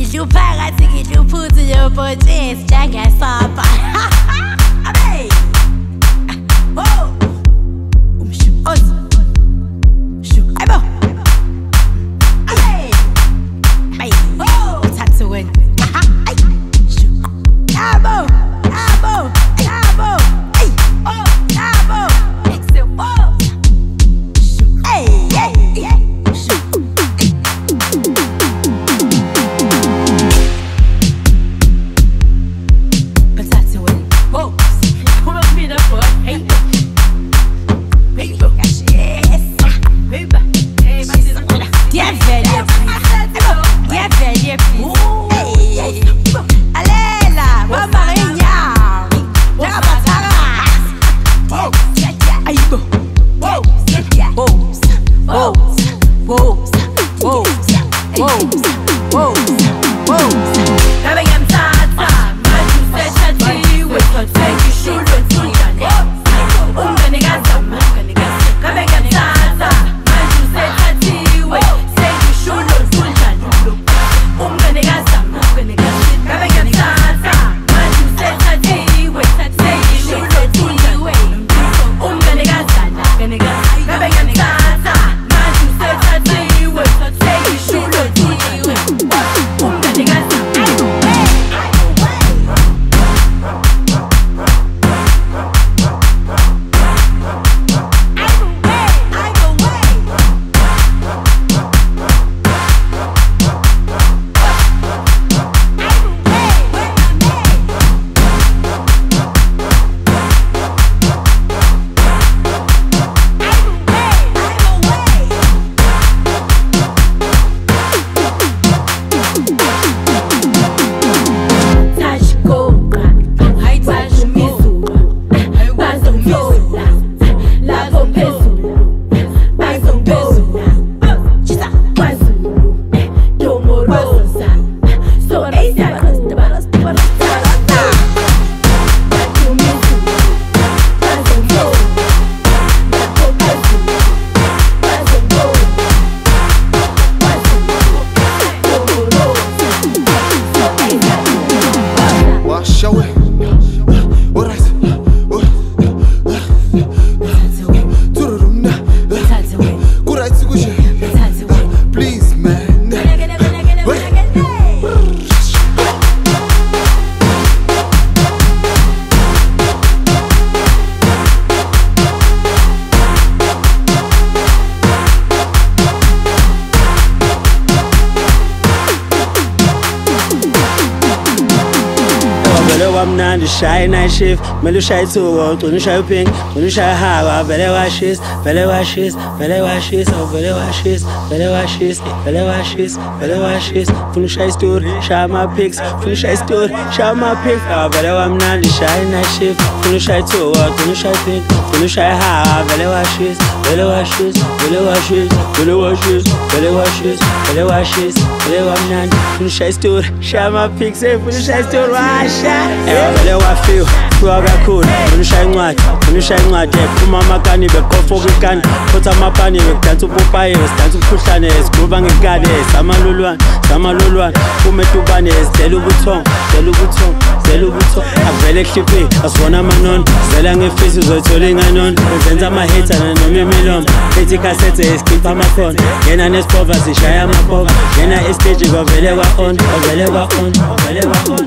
Ngidlupha ngathi ngidluphuthu yobhotshesi njengesopha Abe Wow Wow Gabe ushaye night shift kumele ushaye ithuko ugcina ushaye upink ugcina ushaye haba vele washisa vele washisa vele washisa vele washisa vele washisa vele washisa vele washisa funa ushaye istori shaya ama-pics funa ushaye istori shaya ama-pics Ah, vele kwamnandi ushaye night shift funa ushaye ithuko ugcina ushaye pink ugcina ushaye haba vele washisa vele washisa vele washisa vele washisa vele washisa vele washisa vele kwamnandi funa ushaye istori shaya ama-pics eh, funa ushaye istori washa Eh, vele wafiwa fiwa kakhulu funa ushaye incwadi funa ushaye incwadi. Eh, phuma amakani bekofoka ikani phutha amapani bekudansa upopayi sidansa umkhuhlane. Sigruba ngekani samalulwane samalulwane phume etubane sidela ubuthongo sidela ubuthongo sidela ubuthongo. Avele kuhliphi asibona amanono zela ngefisi uzoyithola inganono uzenza amahita nanoma imilomo. Ethi ikhasethe esikhipha amakhono. Yena nesipova zishaya amapova. Yena esiteji kwavele kwa-on kwavele kwa-on kwavele kwa-on.